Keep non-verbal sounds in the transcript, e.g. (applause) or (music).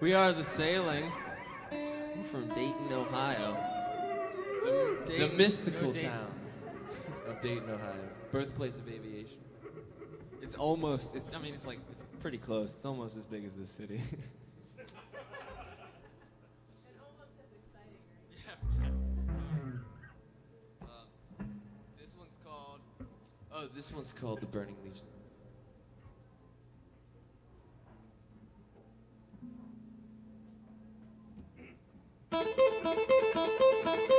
We are the Sailing. We're from Dayton, Ohio. The Dayton- mystical or Dayton. town of Dayton, Ohio, birthplace of aviation. It's almost. It's. I mean, it's like it's pretty close. It's almost as big as this city. (laughs) (laughs) Um, this one's called. Oh, this one's called the Burning Legion. Thank